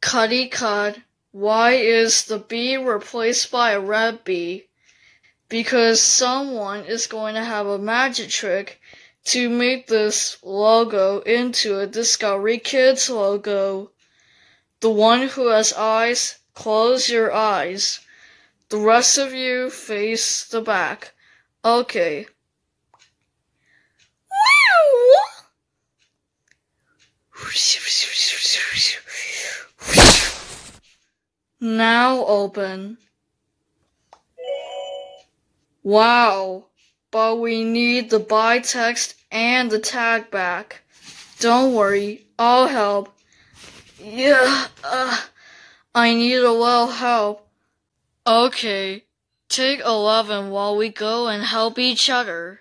Cuddy cut. Why is the B replaced by a red B? Because someone is going to have a magic trick to make this logo into a Discovery Kids logo. The one who has eyes, close your eyes. The rest of you face the back. Okay. Now open. Wow, but we need the buy text and the tag back. Don't worry, I'll help. Yeah, uh, I need a little help. Okay, take 11 while we go and help each other.